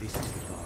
This is the law.